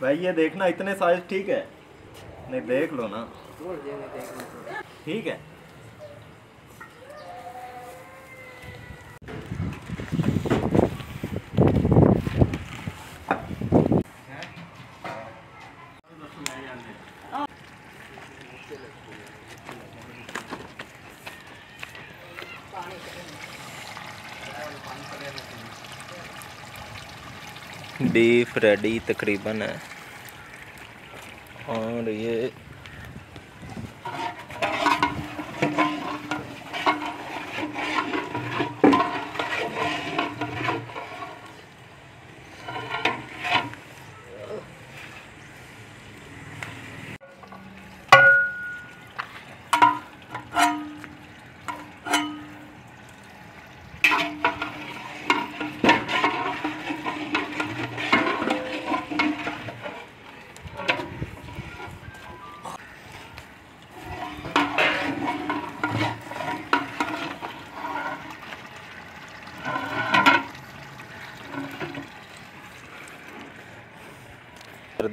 भाई ये देखना इतने साइज़ ठीक है। नहीं देख लो ना। को ठीक है। बीफ रेडी तकरीबन है। और ये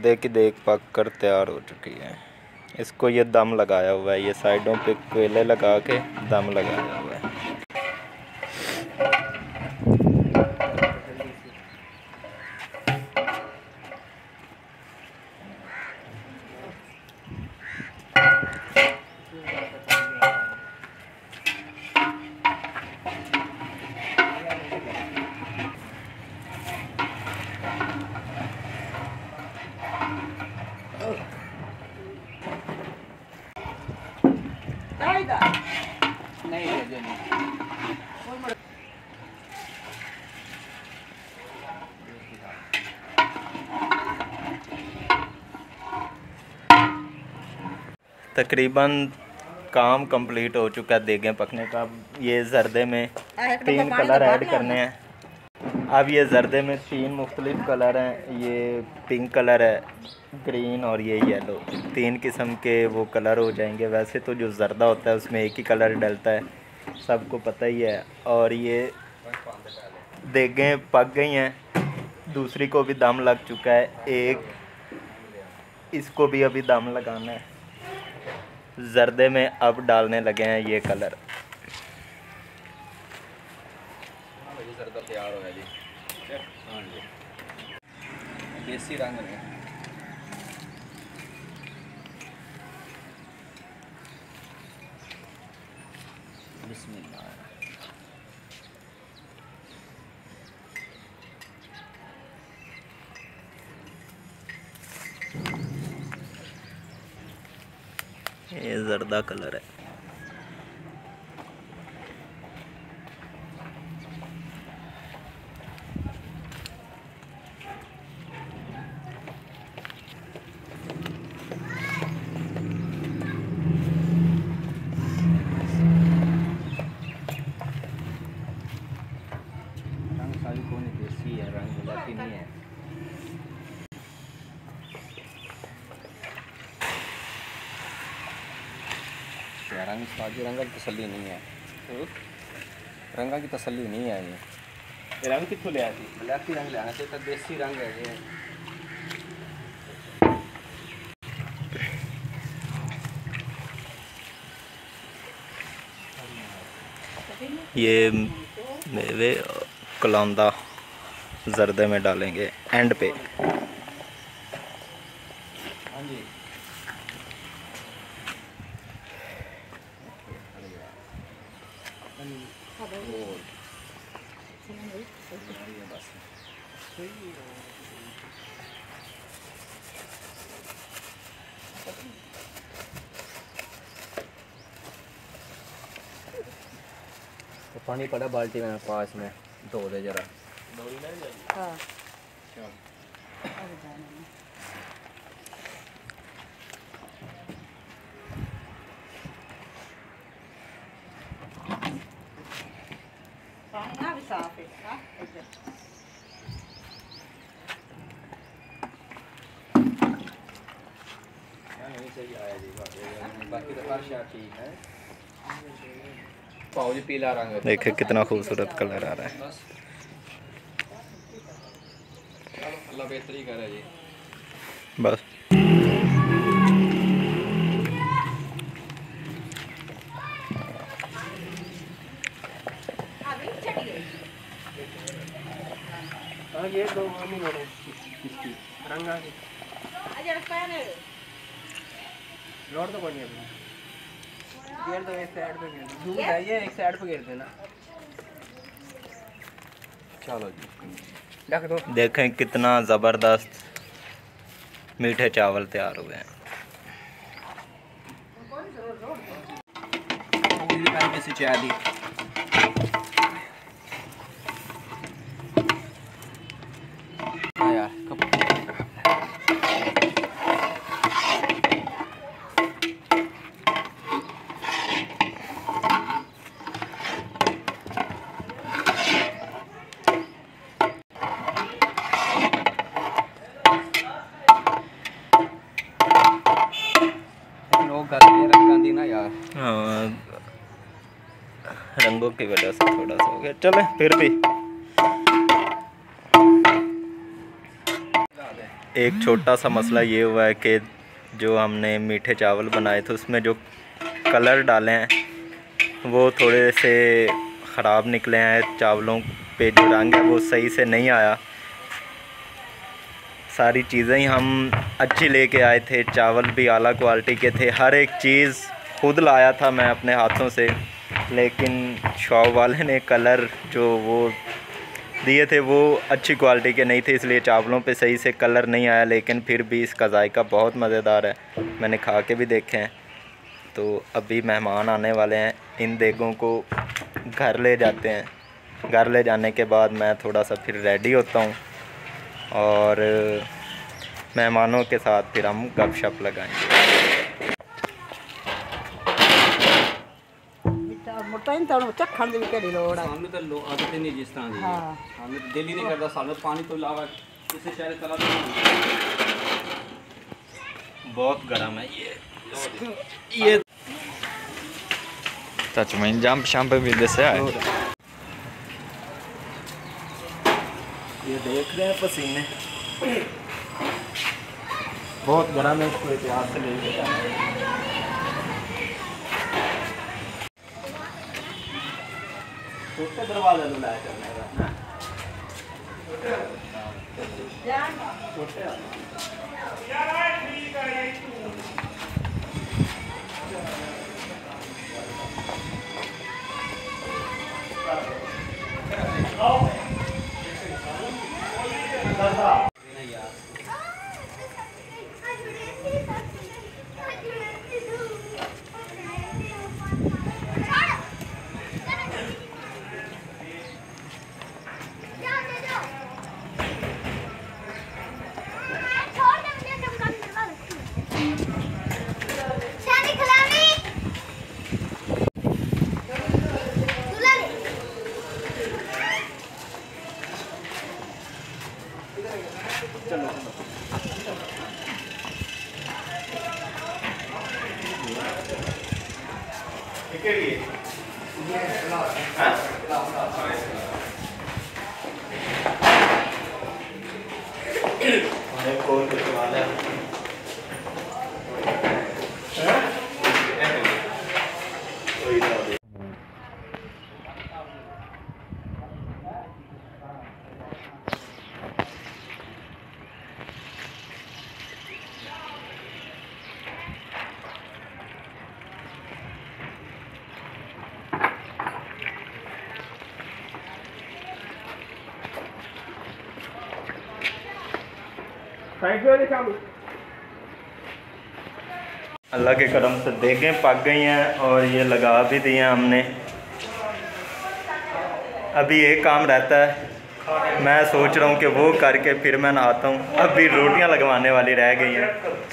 पर्दे की देख पक कर तैयार हो चुकी है। इसको ये दम लगाया हुआ है, ये साइडों पे कोयले लगा के दम लगाया हुआ है। तकरीबन काम कंप्लीट हो चुका है देगे पकने का। अब ये जर्दे में तीन कलर ऐड करने हैं। अब ये जर्दे में तीन मुख्तलिफ़ कलर हैं। ये पिंक कलर है ग्रीन और ये येलो। तीन किस्म के वो कलर हो जाएँगे। वैसे तो जो जर्दा होता है उसमें एक ही कलर डलता है। सबको पता ही है। और ये देगें पक गई हैं। दूसरी को भी दम लग चुका है। एक इसको भी अभी दम लगाना है। जर्दे में अब डालने लगे हैं ये कलर। देसी रंग में। बिस्मिल्लाह। ये जर्दा कलर है रंग सारी कौन देसी है रंग गुलाबी नहीं है या रंग साजी रंगा की तसल्ली नहीं है। रंगा की तसल्ली नहीं है ये। रंग कितों लिया थी ब्लैक रंग लेना चाहिए तो देसी रंग है ये। ये मेवे कलौंदा जर्दे में डालेंगे एंड पे हाँ जी तो पानी पड़ा बाल्टी में पास में। धो दे जरा। हाँ। पानी ना भी साफ़ है हाँ नहीं सही आया जी बाकी तो हर शा ठीक है। पाओ जी पीला रंग देखिए कितना खूबसूरत कलर आ रहा है। बस चलो अल्लाह बेहतरी करे जी। बस। हाँ ये दो रंगा की। लोड तो कोई नहीं है। गिर दो एक साइड पे गिर दो झूम जाइए एक साइड पे गिर देना चलो जी। दो। देखें कितना ज़बरदस्त मीठे चावल तैयार हुए हैं। चाय दी। चले, फिर भी। एक छोटा सा मसला ये हुआ है कि जो हमने मीठे चावल बनाए थे, उसमें जो कलर डाले हैं, वो थोड़े से ख़राब निकले हैं, चावलों पे जो रंग है, वो सही से नहीं आया। सारी चीज़ें ही हम अच्छी लेके आए थे, चावल भी आला क्वालिटी के थे। हर एक चीज़ खुद लाया था मैं अपने हाथों से। लेकिन शॉप वाले ने कलर जो वो दिए थे वो अच्छी क्वालिटी के नहीं थे, इसलिए चावलों पे सही से कलर नहीं आया, लेकिन फिर भी इसका जायका बहुत मज़ेदार है। मैंने खा के भी देखे हैं। तो अभी मेहमान आने वाले हैं। इन देगों को घर ले जाते हैं। घर ले जाने के बाद मैं थोड़ा सा फिर रेडी होता हूँ। और मेहमानों के साथ फिर हम गपशप लगाएँगे। ਮੁੱਟਾ ਹੀ ਤਾਂ ਚੱਖਣ ਦੀ ਵੀ ਕਿਹੜੀ ਲੋੜ ਆ ਸਾਨੂੰ ਤਾਂ ਲੋ ਆਦਤ ਹੀ ਨਹੀਂ ਜਿਸ ਤਰ੍ਹਾਂ ਦੀ ਹੈ। ਹਾਂ। ਸਾਨੂੰ ਤਾਂ ਦਿਲ ਹੀ ਨਹੀਂ ਕਰਦਾ ਸਾਨੂੰ ਪਾਣੀ ਤੋਂ ਇਲਾਵਾ ਕਿਸੇ ਸ਼ਹਿਰ ਚਲਾ ਨਹੀਂ बहुत गर्म है ये ये Tacho, men jump jump भी दसे है ये देख रहे हैं पसीने बहुत गर्म है इसको इतिहास से लेके छोटे दरवाज़ा करने का एक और कुछ सवाल है कोई ना हो अल्लाह के करम से देखें, पक गई हैं और ये लगा भी दिए हमने। अभी एक काम रहता है। मैं सोच रहा हूँ कि वो करके फिर मैं नहाता हूँ। अभी रोटियाँ लगवाने वाली रह गई हैं।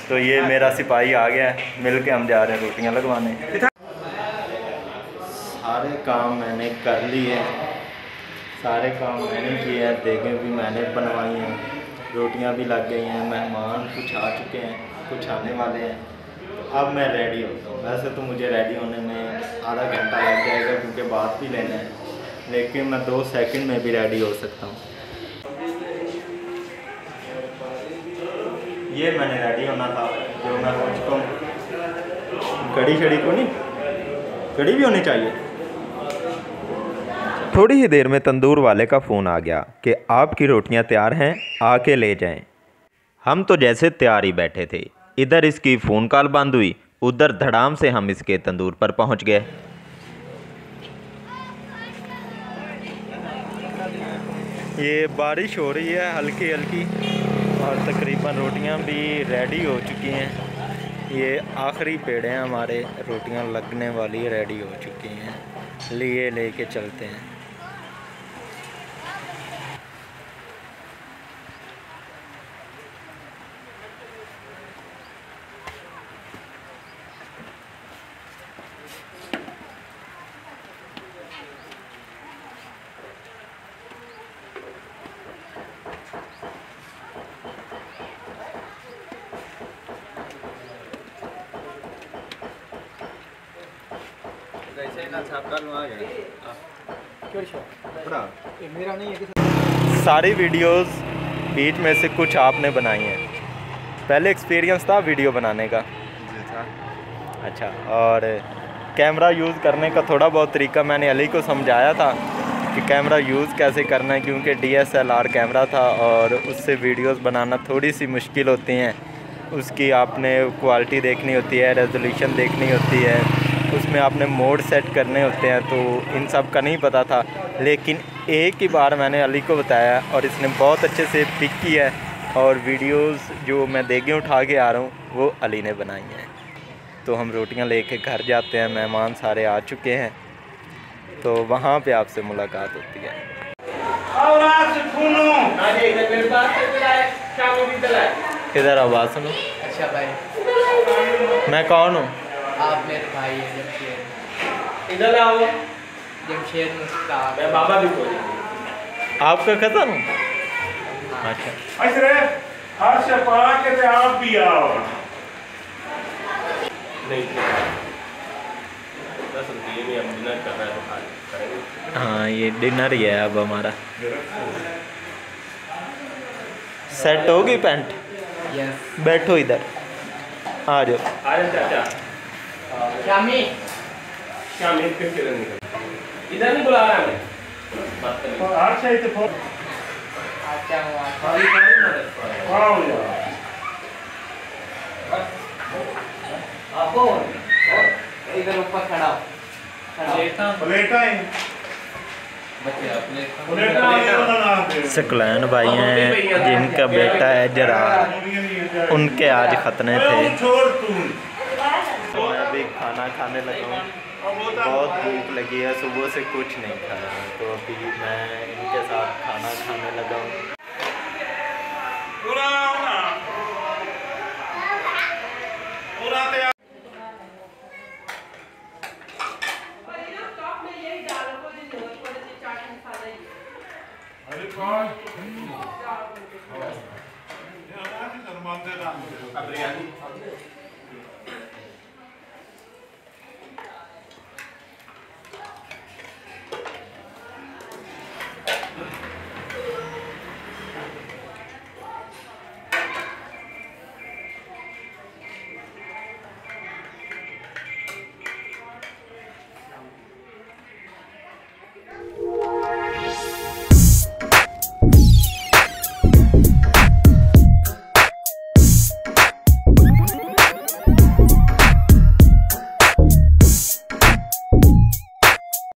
तो ये मेरा सिपाही आ गया है। मिल के हम जा रहे हैं रोटियाँ लगवाने। सारे काम मैंने कर लिए। सारे काम मैंने किए हैं। देखें भी मैंने बनवाई हैं। रोटियाँ भी लग गई हैं, मेहमान कुछ आ चुके हैं, कुछ आने वाले हैं। तो अब मैं रेडी होता हूँ। वैसे तो मुझे रेडी होने में आधा घंटा लग जाएगा क्योंकि बात भी लेना है। लेकिन मैं दो सेकंड में भी रेडी हो सकता हूँ। ये मैंने रेडी होना था, जो मैं चुका हूँ। कड़ी शड़ी को नहीं? कड़ी भी होनी चाहिए। थोड़ी ही देर में तंदूर वाले का फ़ोन आ गया कि आपकी रोटियाँ तैयार हैं, आके ले जाएँ। हम तो जैसे तैयार ही बैठे थे। इधर इसकी फ़ोन कॉल बंद हुई, उधर धड़ाम से हम इसके तंदूर पर पहुँच गए। ये बारिश हो रही है हल्की हल्की और तकरीबन रोटियाँ भी रेडी हो चुकी हैं। ये आखिरी पेड़ हैं हमारे, रोटियाँ लगने वाली रेडी हो चुकी हैं। लिए लेके चलते हैं। सारी वीडियोस बीच में से कुछ आपने बनाई हैं। पहले एक्सपीरियंस था वीडियो बनाने का। अच्छा और कैमरा यूज़ करने का थोड़ा बहुत तरीका मैंने अली को समझाया था कि कैमरा यूज़ कैसे करना है क्योंकि डीएसएलआर कैमरा था और उससे वीडियोस बनाना थोड़ी सी मुश्किल होती हैं। उसकी आपने क्वालिटी देखनी होती है रेजोल्यूशन देखनी होती है। उसमें आपने मोड सेट करने होते हैं तो इन सब का नहीं पता था। लेकिन एक ही बार मैंने अली को बताया और इसने बहुत अच्छे से पिक किया है और वीडियोस जो मैं देगे उठा के आ रहा हूँ वो अली ने बनाई हैं। तो हम रोटियाँ लेके घर जाते हैं मेहमान सारे आ चुके हैं। तो वहाँ पे आपसे मुलाकात होती है। इधर आवाज़ सुनो। अच्छा भाई। मैं कौन हूँ? आप मेरे भाई हैं जमशेद इधर आओ जमशेद मुश्ताक मैं बाबा भी बोल आपका हूँ अच्छा अशरे हर शफा के ते आप भी आओ नहीं दस रुपये में हम डिनर कर रहे हैं ये डिनर ही है अब हमारा। सेट होगी पैंट बैठो इधर। आ जाओ। चाचा शामी शाम में फिर किधर निकल इधर नहीं बुला रहा शे ते फ़ोन हूँ मदद करो। आओ यार आपको इधर ऊपर खड़ा हो हो। है है सकलैन भाई हैं जिनका बेटा है जरार उनके आज खतने थे। मैं खाना खाने लगा हूँ। बहुत भूख लगी है, सुबह से कुछ नहीं खाया। तो अभी मैं इनके साथ खाना खाने लगा हूँ।